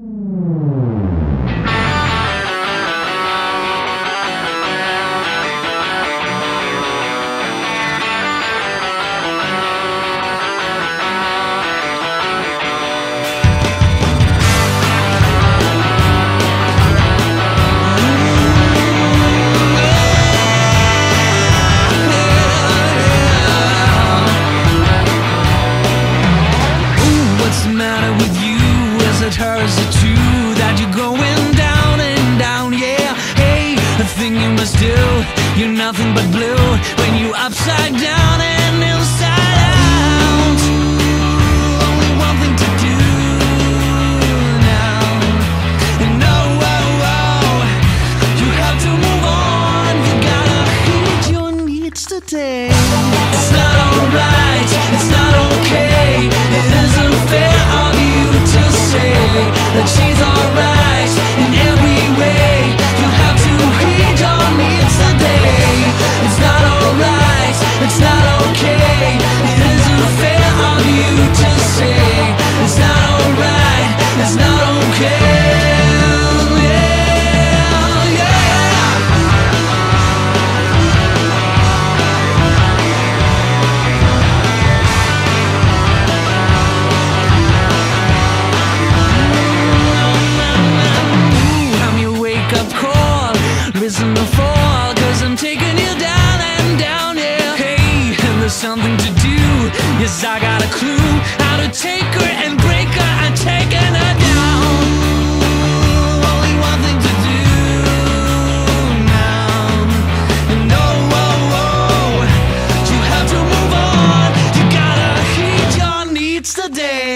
Ooh, You're nothing but blue when you upside down and inside out. Only one thing to do now. And oh, oh, you have to move on. You gotta your needs today. Yes, I got a clue how to take her and break her and taking her down. Only one thing to do now. And oh, you have to move on. You gotta heed your needs today.